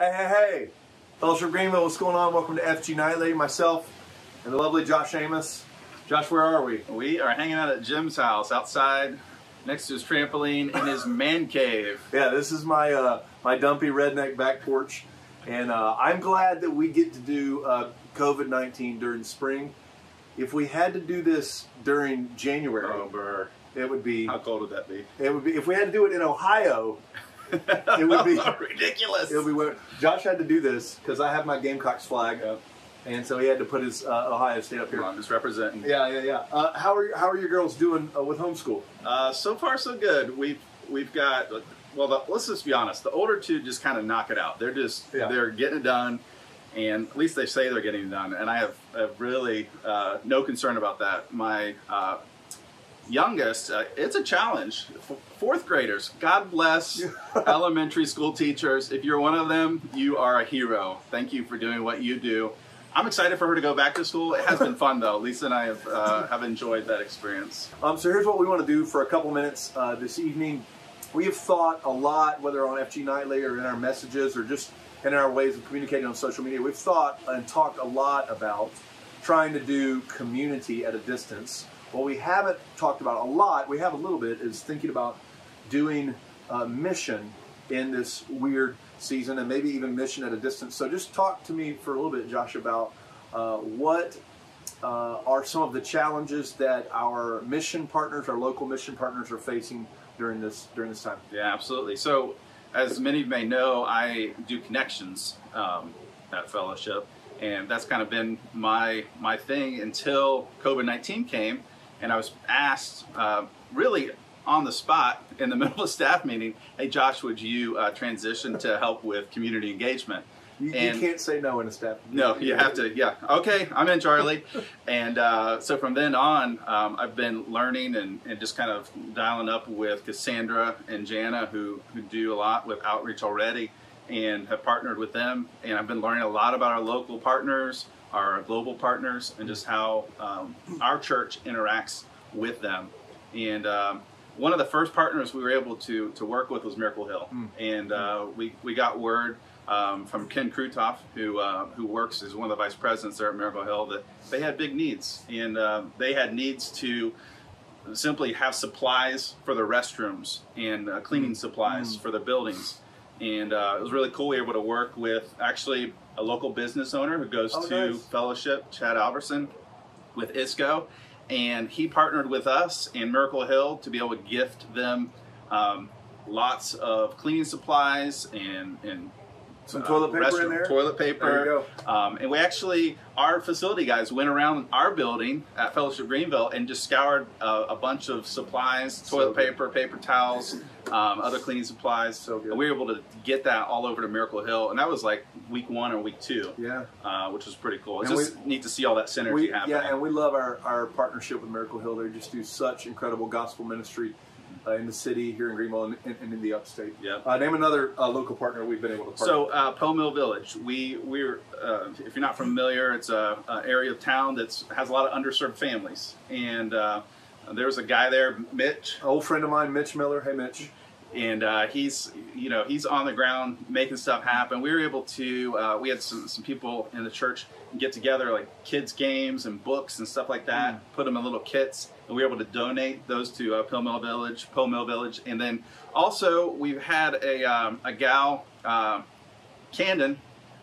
Hey, hey, hey. Fellowship Greenville, what's going on? Welcome to FG Nightly. Myself and the lovely Josh Amos. Josh, where are we? We are hanging out at Jim's house outside next to his trampoline in his man cave. Yeah, this is my uh, my dumpy redneck back porch, and uh, I'm glad that we get to do uh, COVID nineteen during spring. If we had to do this during January, Oh, it would be How cold would that be? it would be if we had to do it in Ohio. It would be ridiculous. it would be winter. Josh had to do this because I have my Gamecocks flag, up, and so he had to put his uh, Ohio State up here. on, just representing. Yeah, yeah, yeah. Uh, how are how are your girls doing uh, with homeschool? Uh, so far, so good. We've we've got well. The, let's just be honest. The older two just kind of knock it out. They're just Yeah. they're getting it done, and at least they say they're getting it done. And I have, have really uh, no concern about that. My uh, youngest, uh, it's a challenge. F- Fourth graders, God bless elementary school teachers. If you're one of them, you are a hero. Thank you for doing what you do. I'm excited for her to go back to school. It has been fun though. Lisa and I have uh, have enjoyed that experience. Um, so here's what we want to do for a couple minutes uh, this evening. We have thought a lot, whether on FG Nightly or in our messages or just in our ways of communicating on social media. We've thought and talked a lot about trying to do community at a distance. What we haven't talked about a lot, we have a little bit, is thinking about doing uh, mission in this weird season and maybe even mission at a distance. So just talk to me for a little bit, Josh, about uh, what uh, are some of the challenges that our mission partners, our local mission partners, are facing during this during this time. Yeah, absolutely. So, as many may know, I do connections um, at Fellowship, and that's kind of been my my thing until COVID nineteen came, and I was asked uh, really on the spot in the middle of a staff meeting, "Hey, Josh, would you uh, transition to help with community engagement?" You, you can't say no in a staff. Meeting. No, you have to. Yeah. Okay, I'm in, Charlie. and uh, so from then on, um, I've been learning and, and just kind of dialing up with Cassandra and Jana, who who do a lot with outreach already, and have partnered with them. And I've been learning a lot about our local partners, our global partners, and just how um, our church interacts with them. And um, one of the first partners we were able to to work with was Miracle Hill, and uh, we we got word um, from Ken Krutoff, who uh, who works as one of the vice presidents there at Miracle Hill, that they had big needs, and uh, they had needs to simply have supplies for the restrooms and uh, cleaning supplies for the buildings. And uh, it was really cool. We were able to work with actually a local business owner who goes Oh, to nice. Fellowship, Chad Alverson, with ISCO, and he partnered with us and Miracle Hill to be able to gift them um, lots of cleaning supplies and and Some uh, toilet paper in there? Toilet paper. There you Um, and we actually, our facility guys went around our building at Fellowship Greenville and just scoured uh, a bunch of supplies, toilet good. paper, paper towels, um, other cleaning supplies. So good. And we were able to get that all over to Miracle Hill, and that was like week one or week two, Yeah. uh, which was pretty cool. It's And just neat to see all that synergy We, happening. yeah, and we love our, our partnership with Miracle Hill. They just do such incredible gospel ministry uh, in the city here in Greenville and, and, and in the upstate. Yep. Uh, name another uh, local partner we've been able to partner. So, uh, Poe Mill Village, we we're uh, if you're not familiar, it's area of town that has a lot of underserved families, and uh, there's a guy there, Mitch, old friend of mine, Mitch Miller. Hey, Mitch. and uh, he's you know he's on the ground making stuff happen. We were able to uh, we had some, some people in the church get together like kids games and books and stuff like that. Put them in little kits, and we were able to donate those to uh, Pill Mill Village, Pill Mill Village, and then also we've had a um, a gal, uh, Candon,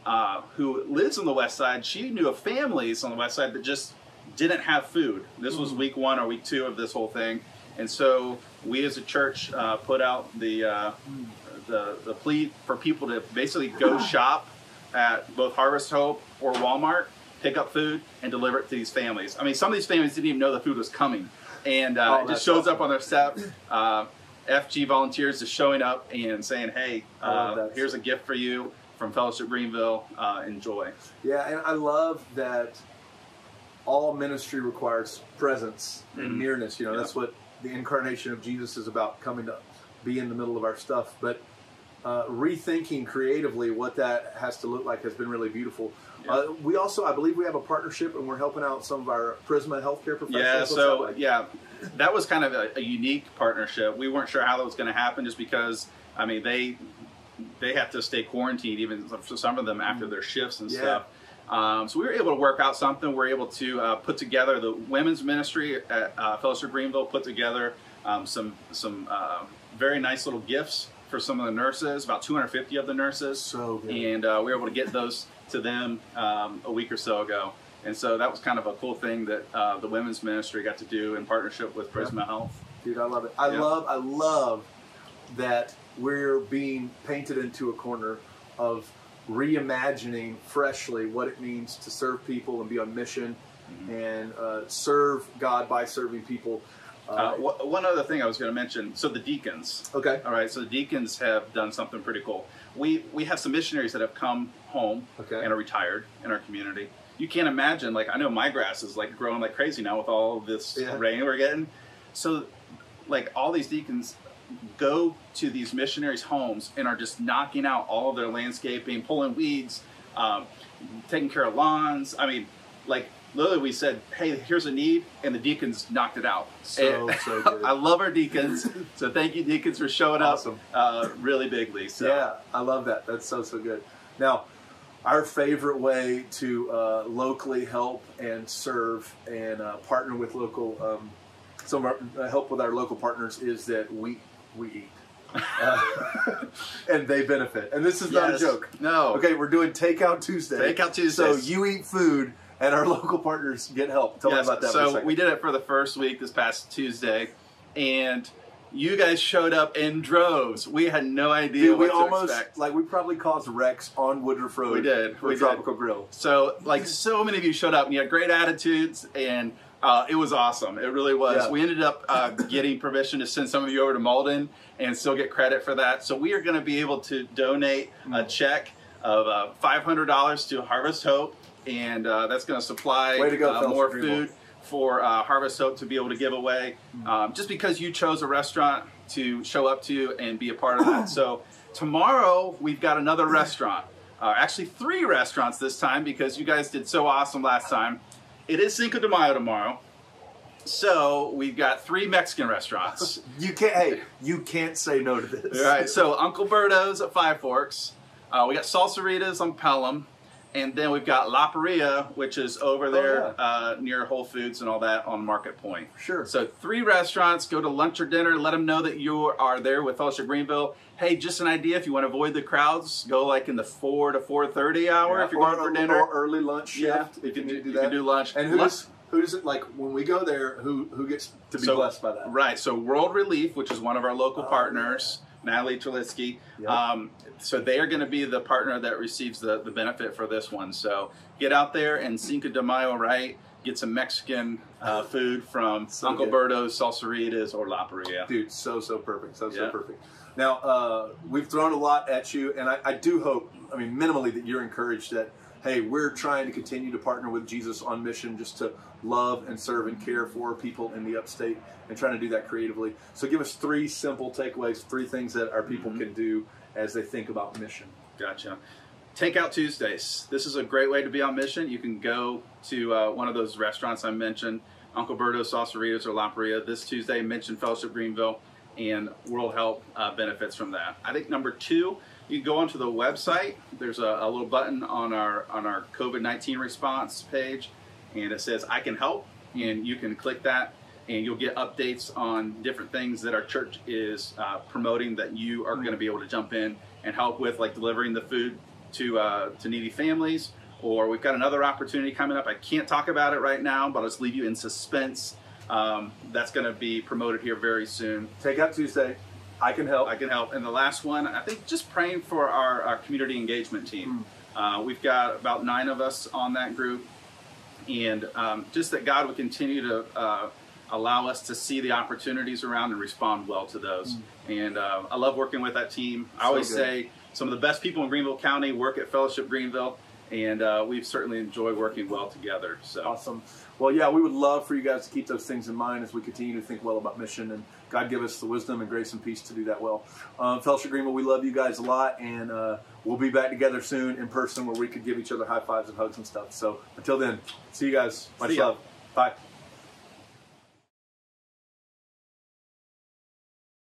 uh, who lives on the west side. She knew of families on the west side that just didn't have food. This was week one or week two of this whole thing, and so we as a church uh, put out the, uh, the the plea for people to basically go shop at both Harvest Hope or Walmart, pick up food, and deliver it to these families. I mean, some of these families didn't even know the food was coming, and uh, Oh, it just shows up on their steps. Uh, FG volunteers just showing up and saying, "Hey, uh, here's a gift for you from Fellowship Greenville. Uh, enjoy." Yeah, and I love that all ministry requires presence and Mhm. nearness. You know, Yeah. that's what the incarnation of Jesus is about, coming to be in the middle of our stuff. But uh, rethinking creatively what that has to look like has been really beautiful. Yeah. Uh, we also, I believe, we have a partnership, and we're helping out some of our Prisma healthcare professionals. Yeah, so like? yeah, that was kind of a, a unique partnership. We weren't sure how that was going to happen, just because I mean they they have to stay quarantined even for some of them after their shifts and Yeah. stuff. Um, so we were able to work out something. We were able to uh, put together the women's ministry at uh, Fellowship Greenville put together um, some some uh, very nice little gifts for some of the nurses, about 250 of the nurses, So good. and uh, we were able to get those to them um, a week or so ago. And so that was kind of a cool thing that uh, the women's ministry got to do in partnership with Prisma Health. Dude, I love it. I love, I love that we're being painted into a corner of reimagining freshly what it means to serve people and be on mission Mm-hmm. and uh, serve God by serving people. Uh, wh- one other thing I was going to mention. So the deacons. okay. All right. So the deacons have done something pretty cool. We we have some missionaries that have come home Okay. and are retired in our community. You can't imagine. Like I know my grass is like growing like crazy now with all this Yeah. rain we're getting. So like all these deacons go to these missionaries' homes and are just knocking out all of their landscaping, pulling weeds, um, taking care of lawns. I mean, like literally, we said, "Hey, here's a need," and the deacons knocked it out. So, And- so good. I love our deacons, so thank you, deacons, for showing Awesome. up uh, really bigly. So. Yeah, I love that. That's so so good. Now, our favorite way to uh, locally help and serve and uh, partner with local um, some of our uh, help with our local partners is that we we eat. Uh, and they benefit. And this is not a joke. No. Okay, we're doing Takeout Tuesday. Takeout Tuesdays. So you eat food, and our local partners get help. Tell Yes, me about that. So we did it for the first week this past Tuesday, and you guys showed up in droves. We had no idea Dude, what we to almost expect. like we probably caused wrecks on Woodruff Road. We did, for we did. Tropical Grill. So, like, so many of you showed up, and you had great attitudes, and uh, it was awesome. It really was. Yeah. We ended up uh, getting permission to send some of you over to Malden and still get credit for that. So, we are going to be able to donate a Mm. check of uh, $500 to Harvest Hope, and uh, that's going to supply go, uh, more food for uh, Harvest Hope to be able to give away. Mm. Um, just because you chose a restaurant to show up to and be a part of that. So tomorrow we've got another restaurant. Uh, actually, three restaurants this time because you guys did so awesome last time. It is Cinco de Mayo tomorrow. So we've got three Mexican restaurants. You can't. Hey, you can't say no to this. All right, so Uncle Berto's at Five Forks. Uh, we got Salsaritas on Pelham. And then we've got La Paria, which is over there Oh, yeah. uh, near Whole Foods and all that on Market Point. Sure. So three restaurants. Go to lunch or dinner. Let them know that you are there with Fellowship Greenville. Hey, just an idea. If you want to avoid the crowds, go like in the four to four thirty hour. if you're going for dinner, or early lunch shift. yeah, if you can, do, to you can do lunch. And who does who does it like when we go there? Who who gets to be So- blessed by that? Right. So World Relief, which is one of our local Oh, partners, Natalie Trelitsky. Yep. Um, so they are going to be the partner that receives the, the benefit for this one. So get out there and Cinco de Mayo, right? Get some Mexican uh, food from So Uncle good. Berto's, Salsaritas, or La Paria. Dude, so so perfect, so so perfect. Now uh, we've thrown a lot at you, and I, I do hope, I mean, minimally, that you're encouraged that hey, we're trying to continue to partner with Jesus on mission, just to love and serve and care for people in the upstate, and trying to do that creatively. So give us three simple takeaways, three things that our people Mm-hmm. can do as they think about mission. Gotcha. Takeout Tuesdays. This is a great way to be on mission. You can go to uh, one of those restaurants I mentioned, Uncle Berto's, Salsaritas, or La Paria this Tuesday. Mention Fellowship Greenville, and World Help uh, benefits from that. I think number two, you go onto the website. There's a, a little button on our on our COVID nineteen response page, and it says "I can help," and you can click that, and you'll get updates on different things that our church is uh, promoting that you are going to be able to jump in and help with, like delivering the food to uh, to needy families. Or we've got another opportunity coming up. I can't talk about it right now, but I'll just leave you in suspense. Um, that's going to be promoted here very soon. Takeout Tuesday, I can help. I can help. And the last one, I think just praying for our, our community engagement team. Uh, we've got about nine of us on that group. And um, just that God would continue to uh, allow us to see the opportunities around and respond well to those. And uh, I love working with that team. I So always good. say some of the best people in Greenville County work at Fellowship Greenville. And uh, we've certainly enjoyed working well together. So Awesome. Well, yeah, we would love for you guys to keep those things in mind as we continue to think well about mission, and God give us the wisdom and grace and peace to do that well. Um, Fellowship Greenville, we love you guys a lot, and uh, we'll be back together soon in person where we could give each other high fives and hugs and stuff. So until then, see you guys. Much love. Bye.